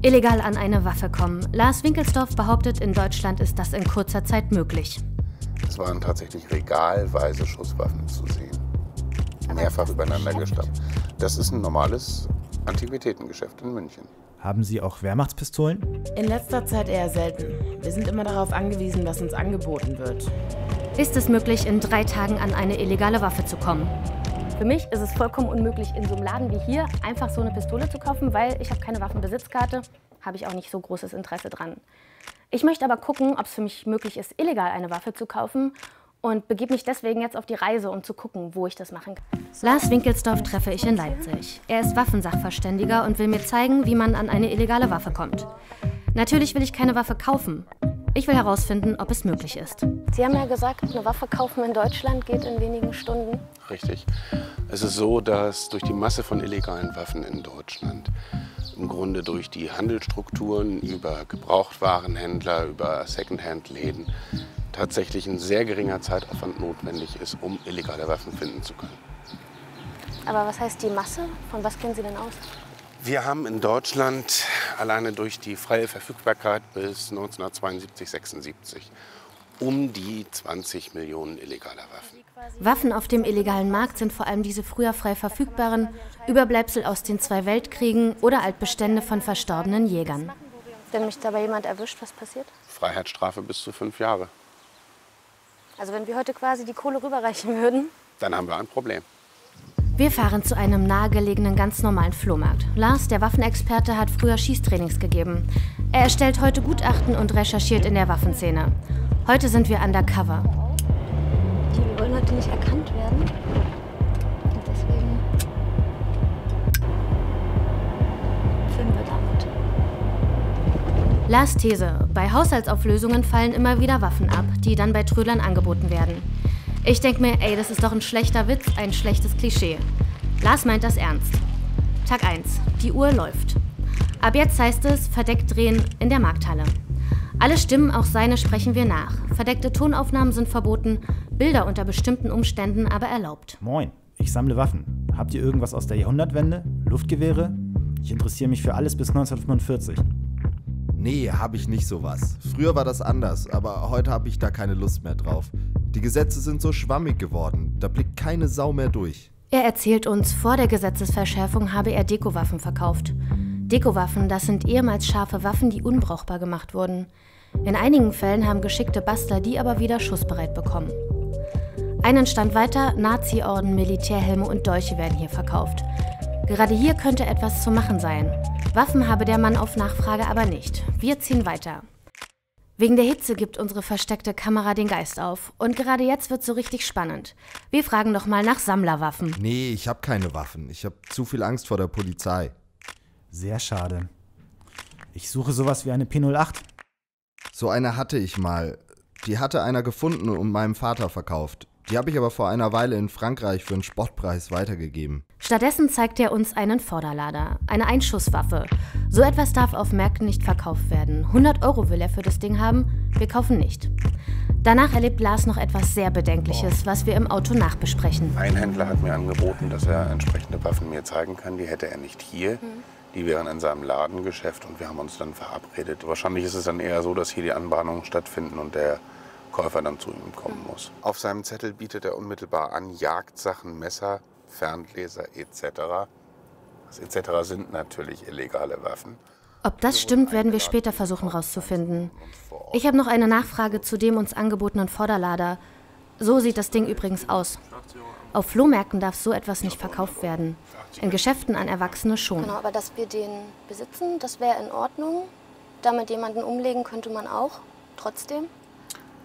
Illegal an eine Waffe kommen. Lars Winkelsdorf behauptet, in Deutschland ist das in kurzer Zeit möglich. Es waren tatsächlich regalweise Schusswaffen zu sehen. Mehrfach übereinander gestapelt. Das ist ein normales Antiquitätengeschäft in München. Haben Sie auch Wehrmachtspistolen? In letzter Zeit eher selten. Wir sind immer darauf angewiesen, dass uns angeboten wird. Ist es möglich, in drei Tagen an eine illegale Waffe zu kommen? Für mich ist es vollkommen unmöglich, in so einem Laden wie hier einfach so eine Pistole zu kaufen, weil ich habe keine Waffenbesitzkarte, habe ich auch nicht so großes Interesse dran. Ich möchte aber gucken, ob es für mich möglich ist, illegal eine Waffe zu kaufen und begebe mich deswegen jetzt auf die Reise, um zu gucken, wo ich das machen kann. Lars Winkelsdorf treffe ich in Leipzig. Er ist Waffensachverständiger und will mir zeigen, wie man an eine illegale Waffe kommt. Natürlich will ich keine Waffe kaufen. Ich will herausfinden, ob es möglich ist. Sie haben ja gesagt, eine Waffe kaufen in Deutschland geht in wenigen Stunden. Richtig. Es ist so, dass durch die Masse von illegalen Waffen in Deutschland, im Grunde durch die Handelsstrukturen über Gebrauchtwarenhändler, über Secondhand-Läden, tatsächlich ein sehr geringer Zeitaufwand notwendig ist, um illegale Waffen finden zu können. Aber was heißt die Masse? Von was gehen Sie denn aus? Wir haben in Deutschland alleine durch die freie Verfügbarkeit bis 1972, 76 um die 20 Millionen illegaler Waffen. Waffen auf dem illegalen Markt sind vor allem diese früher frei verfügbaren Überbleibsel aus den zwei Weltkriegen oder Altbestände von verstorbenen Jägern. Wenn mich dabei jemand erwischt, was passiert? Freiheitsstrafe bis zu fünf Jahre. Also wenn wir heute quasi die Kohle rüberreichen würden? Dann haben wir ein Problem. Wir fahren zu einem nahegelegenen, ganz normalen Flohmarkt. Lars, der Waffenexperte, hat früher Schießtrainings gegeben. Er erstellt heute Gutachten und recherchiert in der Waffenszene. Heute sind wir undercover. Wollen heute nicht erkannt werden. Und deswegen filmen wir damit. Lars These. Bei Haushaltsauflösungen fallen immer wieder Waffen ab, die dann bei Trödlern angeboten werden. Ich denke mir, ey, das ist doch ein schlechter Witz, ein schlechtes Klischee. Lars meint das ernst. Tag 1. Die Uhr läuft. Ab jetzt heißt es verdeckt drehen in der Markthalle. Alle Stimmen, auch seine, sprechen wir nach. Verdeckte Tonaufnahmen sind verboten, Bilder unter bestimmten Umständen aber erlaubt. Moin, ich sammle Waffen. Habt ihr irgendwas aus der Jahrhundertwende? Luftgewehre? Ich interessiere mich für alles bis 1945. Nee, hab ich nicht sowas. Früher war das anders, aber heute habe ich da keine Lust mehr drauf. Die Gesetze sind so schwammig geworden, da blickt keine Sau mehr durch. Er erzählt uns, vor der Gesetzesverschärfung habe er Dekowaffen verkauft. Dekowaffen, das sind ehemals scharfe Waffen, die unbrauchbar gemacht wurden. In einigen Fällen haben geschickte Bastler die aber wieder schussbereit bekommen. Einen Stand weiter, Nazi-Orden, Militärhelme und Dolche werden hier verkauft. Gerade hier könnte etwas zu machen sein. Waffen habe der Mann auf Nachfrage aber nicht. Wir ziehen weiter. Wegen der Hitze gibt unsere versteckte Kamera den Geist auf. Und gerade jetzt wird so richtig spannend. Wir fragen doch mal nach Sammlerwaffen. Nee, ich hab keine Waffen. Ich hab zu viel Angst vor der Polizei. Sehr schade. Ich suche sowas wie eine P08. So eine hatte ich mal. Die hatte einer gefunden und meinem Vater verkauft. Die habe ich aber vor einer Weile in Frankreich für einen Spottpreis weitergegeben. Stattdessen zeigt er uns einen Vorderlader, eine Einschusswaffe. So etwas darf auf Märkten nicht verkauft werden. 100 Euro will er für das Ding haben, wir kaufen nicht. Danach erlebt Lars noch etwas sehr Bedenkliches, was wir im Auto nachbesprechen. Ein Händler hat mir angeboten, dass er entsprechende Waffen mir zeigen kann. Die hätte er nicht hier. Die wären in seinem Ladengeschäft und wir haben uns dann verabredet. Wahrscheinlich ist es dann eher so, dass hier die Anbahnungen stattfinden und der Käufer dann zu ihm kommen muss. Auf seinem Zettel bietet er unmittelbar an Jagdsachen, Messer, Ferngläser etc. Das etc. sind natürlich illegale Waffen. Ob das stimmt, werden wir später versuchen herauszufinden. Ich habe noch eine Nachfrage zu dem uns angebotenen Vorderlader. So sieht das Ding übrigens aus. Auf Flohmärkten darf so etwas nicht verkauft werden. In Geschäften an Erwachsene schon. Genau, aber dass wir den besitzen, das wäre in Ordnung. Damit jemanden umlegen könnte man auch. Trotzdem.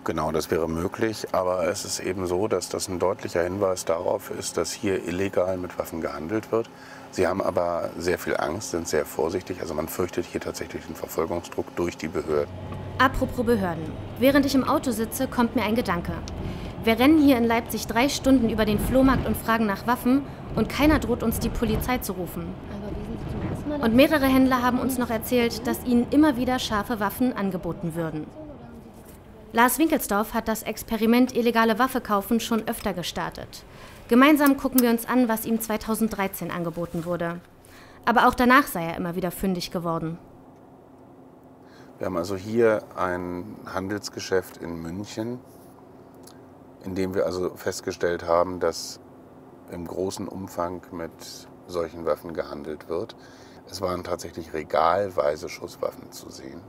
Genau, das wäre möglich, aber es ist eben so, dass das ein deutlicher Hinweis darauf ist, dass hier illegal mit Waffen gehandelt wird. Sie haben aber sehr viel Angst, sind sehr vorsichtig. Also man fürchtet hier tatsächlich den Verfolgungsdruck durch die Behörden. Apropos Behörden. Während ich im Auto sitze, kommt mir ein Gedanke. Wir rennen hier in Leipzig drei Stunden über den Flohmarkt und fragen nach Waffen und keiner droht uns die Polizei zu rufen. Und mehrere Händler haben uns noch erzählt, dass ihnen immer wieder scharfe Waffen angeboten würden. Lars Winkelsdorf hat das Experiment illegale Waffe kaufen schon öfter gestartet. Gemeinsam gucken wir uns an, was ihm 2013 angeboten wurde. Aber auch danach sei er immer wieder fündig geworden. Wir haben also hier ein Handelsgeschäft in München, in dem wir also festgestellt haben, dass im großen Umfang mit solchen Waffen gehandelt wird. Es waren tatsächlich regalweise Schusswaffen zu sehen,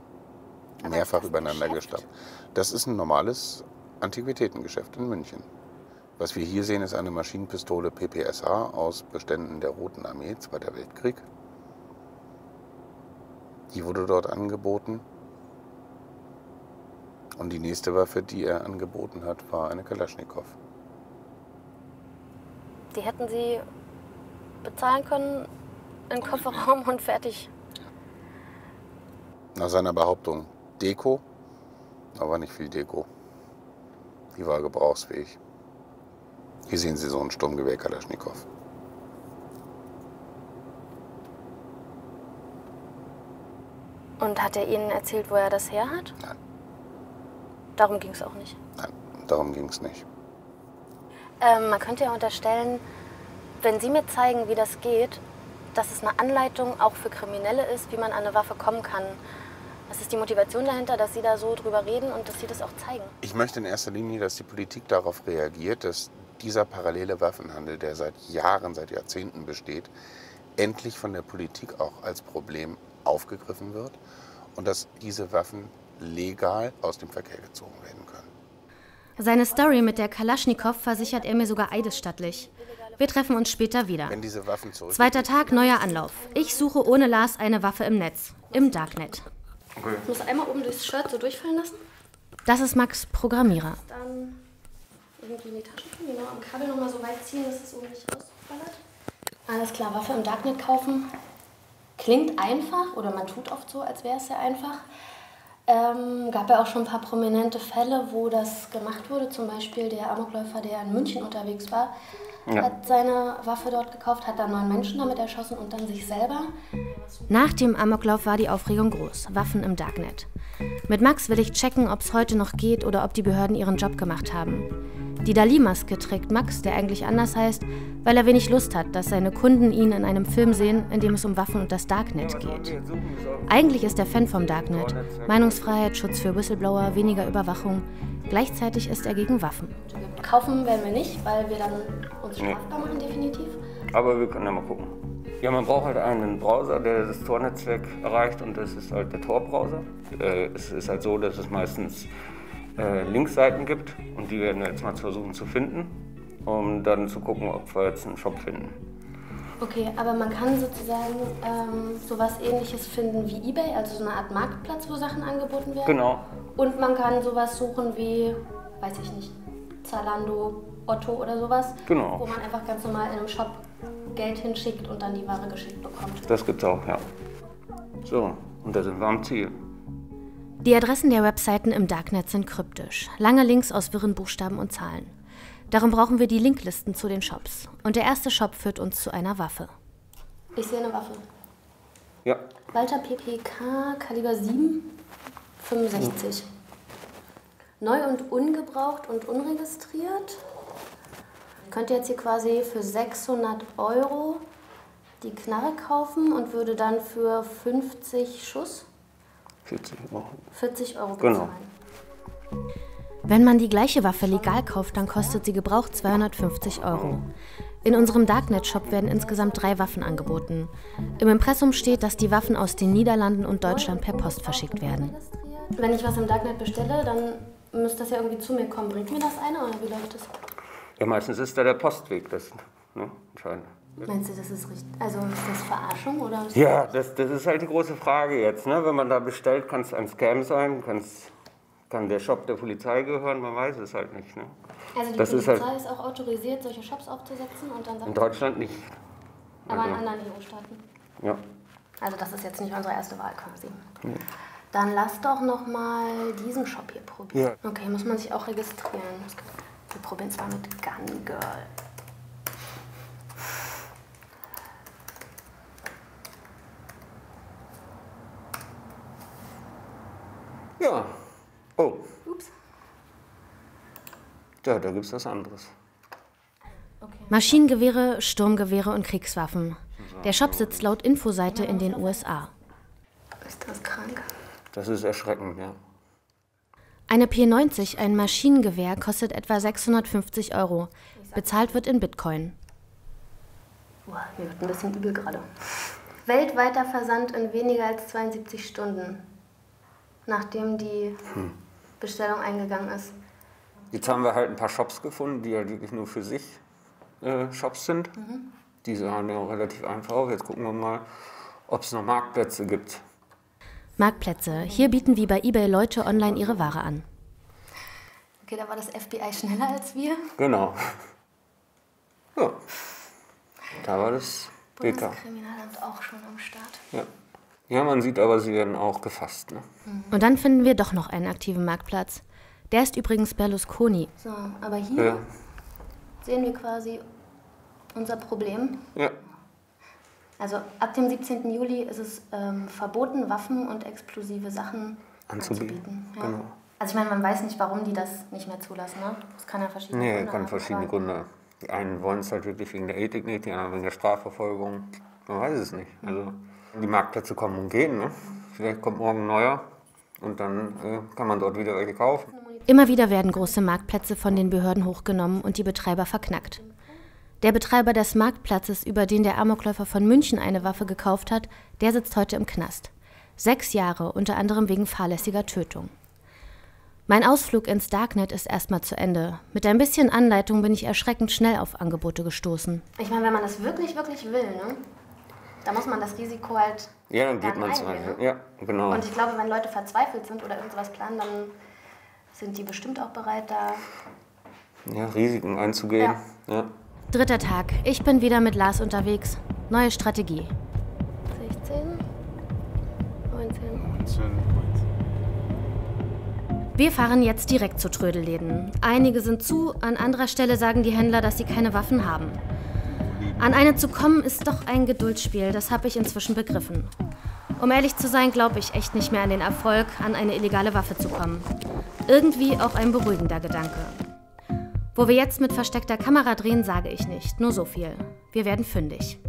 mehrfach übereinander gestapelt. Das ist ein normales Antiquitätengeschäft in München. Was wir hier sehen, ist eine Maschinenpistole PPSH aus Beständen der Roten Armee, Zweiter Weltkrieg. Die wurde dort angeboten. Und die nächste Waffe, die er angeboten hat, war eine Kalaschnikow. Die hätten Sie bezahlen können den Kofferraum und fertig. Nach seiner Behauptung Deko, aber nicht viel Deko. Die war gebrauchsfähig. Hier sehen Sie so ein Sturmgewehr Kalaschnikow. Und hat er Ihnen erzählt, wo er das her hat? Nein. Darum ging es auch nicht. Nein, darum ging es nicht. Ähm, man könnte ja unterstellen, wenn Sie mir zeigen, wie das geht, dass es eine Anleitung auch für Kriminelle ist, wie man an eine Waffe kommen kann. Was ist die Motivation dahinter, dass Sie da so drüber reden und dass Sie das auch zeigen? Ich möchte in erster Linie, dass die Politik darauf reagiert, dass dieser parallele Waffenhandel, der seit Jahren, seit Jahrzehnten besteht, endlich von der Politik auch als Problem aufgegriffen wird und dass diese Waffen legal aus dem Verkehr gezogen werden können. Seine Story mit der Kalaschnikow versichert er mir sogar eidesstattlich. Wir treffen uns später wieder. Wenn diese Waffen zurück Zweiter Tag, neuer Anlauf. Ich suche ohne Lars eine Waffe im Netz, im Darknet. Ich muss einmal oben durchs Shirt so durchfallen lassen. Das ist Max Programmierer. Dann irgendwie in die Tasche tun, genau am Kabel nochmal so weit ziehen, dass es oben nicht rausballert. Alles klar, Waffe im Darknet kaufen. Klingt einfach oder man tut oft so, als wäre es sehr einfach. Ähm, gab ja auch schon ein paar prominente Fälle, wo das gemacht wurde. Zum Beispiel der Amokläufer, der in München unterwegs war, Ja. hat seine Waffe dort gekauft, hat dann neun Menschen damit erschossen und dann sich selber. Nach dem Amoklauf war die Aufregung groß. Waffen im Darknet. Mit Max will ich checken, ob es heute noch geht oder ob die Behörden ihren Job gemacht haben. Die Dali-Maske trägt Max, der eigentlich anders heißt, weil er wenig Lust hat, dass seine Kunden ihn in einem Film sehen, in dem es um Waffen und das Darknet geht. Eigentlich ist er Fan vom Darknet. Meinungsfreiheit, Schutz für Whistleblower, weniger Überwachung. Gleichzeitig ist er gegen Waffen. Kaufen werden wir nicht, weil wir dann uns strafbar machen, definitiv. Aber wir können ja mal gucken. Ja, man braucht halt einen Browser, der das Tor-Netzwerk erreicht und das ist halt der Tor-Browser. Äh, es ist halt so, dass es meistens äh, Linkseiten gibt und die werden wir jetzt mal versuchen zu finden, um dann zu gucken, ob wir jetzt einen Shop finden. Okay, aber man kann sozusagen ähm, sowas ähnliches finden wie eBay, also so eine Art Marktplatz, wo Sachen angeboten werden. Genau, Und man kann sowas suchen wie, weiß ich nicht, Zalando, Otto oder sowas. Genau. Wo man einfach ganz normal in einem Shop Geld hinschickt und dann die Ware geschickt bekommt. das gibt's auch, ja. So, und da sind wir am Ziel. Die Adressen der Webseiten im Darknet sind kryptisch. Lange Links aus wirren Buchstaben und Zahlen. Darum brauchen wir die Linklisten zu den Shops. Und der erste Shop führt uns zu einer Waffe. Ich sehe eine Waffe. Ja, Walter PPK, Kaliber 7, 65. Neu und ungebraucht und unregistriert. Könnt ihr jetzt hier quasi für 600 Euro die Knarre kaufen und würde dann für 50 Schuss 40 Euro. 40 Euro Genau. bezahlen. Wenn man die gleiche Waffe legal kauft, dann kostet sie gebraucht 250 Euro. In unserem Darknet-Shop werden insgesamt drei Waffen angeboten. Im Impressum steht, dass die Waffen aus den Niederlanden und Deutschland per Post verschickt werden. Wenn ich was im Darknet bestelle, dann müsste das ja irgendwie zu mir kommen. Bringt mir das einer oder wie läuft das? Ja, meistens ist da der Postweg, das, ne, entscheidend. Meinst du, das ist richtig? Also ist das Verarschung oder? Ist Ja, das, das ist halt die große Frage jetzt. Ne? Wenn man da bestellt, kann es ein Scam sein, kann's, kann der Shop der Polizei gehören, man weiß es halt nicht. Ne? Also die Das ist Polizei halt- ist auch autorisiert, solche Shops aufzusetzen und dann In Deutschland nicht. aber in also- anderen EU-Staaten. Ja. Also das ist jetzt nicht unsere erste Wahl quasi. Dann lass doch noch mal diesen Shop hier probieren. Okay, muss man sich auch registrieren. Wir probieren zwar mit Gun Girl. Ja. Oh, Ups. ja, da gibt es was anderes. Maschinengewehre, Sturmgewehre und Kriegswaffen. Der Shop sitzt laut Infoseite in den USA. Ist das krank? Das ist erschreckend, ja. Eine P90, ein Maschinengewehr, kostet etwa 650 Euro. Bezahlt wird in Bitcoin. Boah, mir wird ein bisschen übel gerade. Weltweiter Versand in weniger als 72 Stunden, nachdem die Bestellung eingegangen ist. Jetzt haben wir halt ein paar Shops gefunden, die halt wirklich nur für sich äh, Shops sind. Die sahen ja relativ einfach aus. Jetzt gucken wir mal, ob es noch Marktplätze gibt. Marktplätze. Hier bieten wie bei eBay Leute online ihre Ware an. Okay, da war das FBI schneller als wir. Genau. Ja. Da war das BK. Bundeskriminalamt auch schon am Start. Ja. Ja, man sieht aber, sie werden auch gefasst. Ne? Und dann finden wir doch noch einen aktiven Marktplatz. Der ist übrigens Berlusconi. So, aber hier Ja. sehen wir quasi unser Problem. ja. Also ab dem 17. Juli ist es ähm, verboten, Waffen und explosive Sachen Anzubieten, anzubieten. Ja. genau. Also ich meine, man weiß nicht, warum die das nicht mehr zulassen. Ne? Das kann ja verschiedene Nee, Gründe kann haben, verschiedene Gründe. Die einen wollen es halt wirklich wegen der Ethik nicht, die anderen wegen der Strafverfolgung. Man weiß es nicht. Also die Marktplätze kommen und gehen. Ne? Vielleicht kommt morgen ein neuer und dann äh, kann man dort wieder welche kaufen. Immer wieder werden große Marktplätze von den Behörden hochgenommen und die Betreiber verknackt. Der Betreiber des Marktplatzes, über den der Amokläufer von München eine Waffe gekauft hat, der sitzt heute im Knast. Sechs Jahre, unter anderem wegen fahrlässiger Tötung. Mein Ausflug ins Darknet ist erstmal zu Ende. Mit ein bisschen Anleitung bin ich erschreckend schnell auf Angebote gestoßen. Ich meine, wenn man das wirklich, wirklich will, ne? Da muss man das Risiko halt Ja, dann geht man es ne? Ja, genau. Und ich glaube, wenn Leute verzweifelt sind oder irgendwas planen, dann sind die bestimmt auch bereit, da Ja, Risiken einzugehen. Ja. Dritter Tag. Ich bin wieder mit Lars unterwegs. Neue Strategie. 16, 19. Wir fahren jetzt direkt zu Trödelläden. Einige sind zu, an anderer Stelle sagen die Händler, dass sie keine Waffen haben. An eine zu kommen ist doch ein Geduldsspiel, das habe ich inzwischen begriffen. Um ehrlich zu sein, glaube ich echt nicht mehr an den Erfolg, an eine illegale Waffe zu kommen. Irgendwie auch ein beruhigender Gedanke. Wo wir jetzt mit versteckter Kamera drehen, sage ich nicht, nur so viel. Wir werden fündig.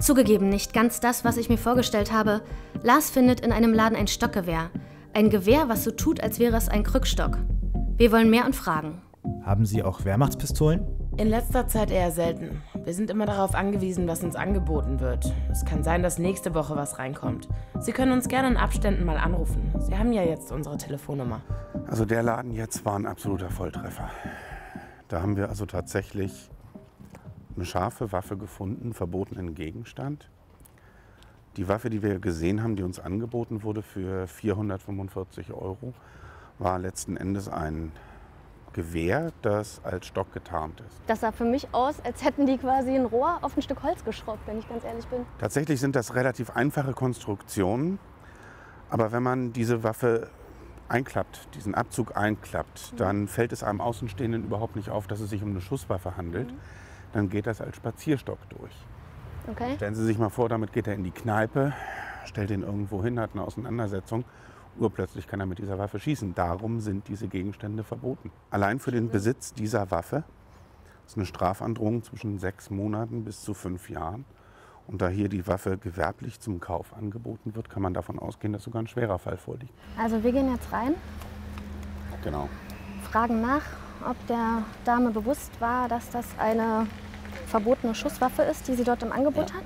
Zugegeben, nicht ganz das, was ich mir vorgestellt habe. Lars findet in einem Laden ein Stockgewehr. Ein Gewehr, was so tut, als wäre es ein Krückstock. Wir wollen mehr und fragen. Haben Sie auch Wehrmachtspistolen? In letzter Zeit eher selten. Wir sind immer darauf angewiesen, was uns angeboten wird. Es kann sein, dass nächste Woche was reinkommt. Sie können uns gerne in Abständen mal anrufen. Sie haben ja jetzt unsere Telefonnummer. Also der Laden jetzt war ein absoluter Volltreffer. Da haben wir also tatsächlich eine scharfe Waffe gefunden, verbotenen Gegenstand. Die Waffe, die wir gesehen haben, die uns angeboten wurde für 445 Euro, war letzten Endes ein Gewehr, das als Stock getarnt ist. Das sah für mich aus, als hätten die quasi ein Rohr auf ein Stück Holz geschraubt, wenn ich ganz ehrlich bin. Tatsächlich sind das relativ einfache Konstruktionen, aber wenn man diese Waffe einklappt, diesen Abzug einklappt, dann fällt es einem Außenstehenden überhaupt nicht auf, dass es sich um eine Schusswaffe handelt. Dann geht das als Spazierstock durch. Okay. Stellen Sie sich mal vor, damit geht er in die Kneipe, stellt ihn irgendwo hin, hat eine Auseinandersetzung. Urplötzlich kann er mit dieser Waffe schießen. Darum sind diese Gegenstände verboten. Allein für den Besitz dieser Waffe ist eine Strafandrohung zwischen sechs Monaten bis zu fünf Jahren. Und da hier die Waffe gewerblich zum Kauf angeboten wird, kann man davon ausgehen, dass sogar ein schwerer Fall vorliegt. Also wir gehen jetzt rein, Genau. fragen nach, ob der Dame bewusst war, dass das eine verbotene Schusswaffe ist, die sie dort im Angebot hat.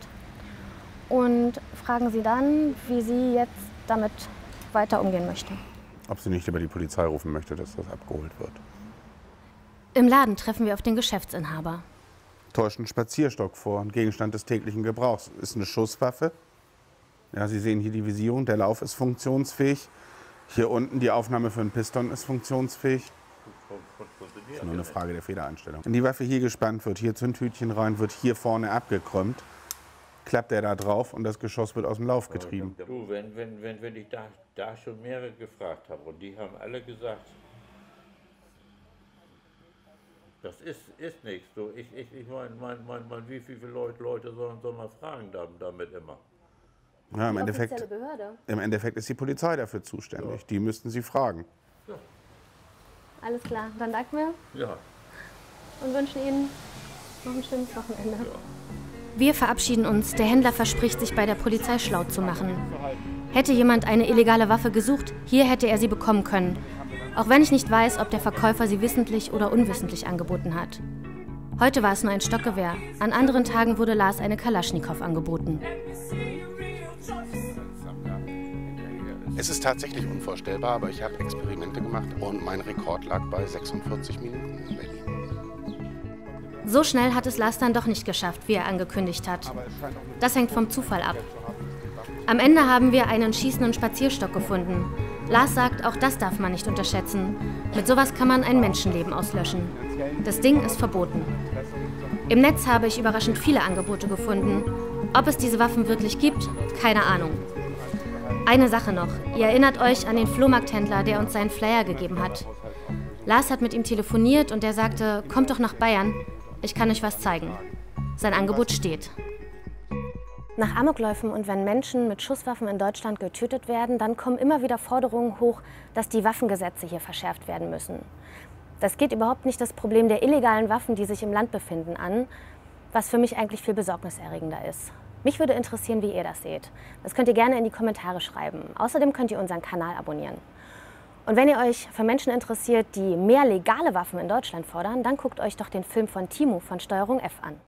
Und fragen sie dann, wie sie jetzt damit weiter umgehen möchte. Ob sie nicht über die Polizei rufen möchte, dass das abgeholt wird. Im Laden treffen wir auf den Geschäftsinhaber. täuscht einen Spazierstock vor, ein Gegenstand des täglichen Gebrauchs. Ist eine Schusswaffe. Ja, Sie sehen hier die Visierung, der Lauf ist funktionsfähig. Hier unten die Aufnahme für einen Piston ist funktionsfähig. Das ist nur eine Frage der Federeinstellung. Wenn die Waffe hier gespannt wird, hier Zündhütchen rein, wird hier vorne abgekrümmt, klappt er da drauf und das Geschoss wird aus dem Lauf getrieben. Du, wenn, wenn, wenn, wenn ich da, da schon mehrere gefragt habe und die haben alle gesagt, das ist, ist nichts. So, ich ich, ich meine, mein, mein, mein, wie viele Leute, Leute sollen, soll man fragen damit, immer? Ja, im, Endeffekt, Behörde. Im Endeffekt ist die Polizei dafür zuständig. Die müssten Sie fragen. Alles klar, dann danken wir Ja. und wünschen Ihnen noch ein schönes Wochenende. Wir verabschieden uns. Der Händler verspricht, sich bei der Polizei schlau zu machen. Hätte jemand eine illegale Waffe gesucht, hier hätte er sie bekommen können. Auch wenn ich nicht weiß, ob der Verkäufer sie wissentlich oder unwissentlich angeboten hat. Heute war es nur ein Stockgewehr. An anderen Tagen wurde Lars eine Kalaschnikow angeboten. Es ist tatsächlich unvorstellbar, aber ich habe Experimente gemacht und mein Rekord lag bei 46 Minuten. So schnell hat es Lars dann doch nicht geschafft, wie er angekündigt hat. Das hängt vom Zufall ab. Am Ende haben wir einen schießenden Spazierstock gefunden. Lars sagt, auch das darf man nicht unterschätzen. Mit sowas kann man ein Menschenleben auslöschen. Das Ding ist verboten. Im Netz habe ich überraschend viele Angebote gefunden. Ob es diese Waffen wirklich gibt, keine Ahnung. Eine Sache noch. Ihr erinnert euch an den Flohmarkthändler, der uns seinen Flyer gegeben hat. Lars hat mit ihm telefoniert und er sagte, kommt doch nach Bayern, ich kann euch was zeigen. Sein Angebot steht. Nach Amokläufen und wenn Menschen mit Schusswaffen in Deutschland getötet werden, dann kommen immer wieder Forderungen hoch, dass die Waffengesetze hier verschärft werden müssen. Das geht überhaupt nicht das Problem der illegalen Waffen, die sich im Land befinden, an, was für mich eigentlich viel besorgniserregender ist. Mich würde interessieren, wie ihr das seht. Das könnt ihr gerne in die Kommentare schreiben. Außerdem könnt ihr unseren Kanal abonnieren. Und wenn ihr euch für Menschen interessiert, die mehr legale Waffen in Deutschland fordern, dann guckt euch doch den Film von Timo von Steuerung F an.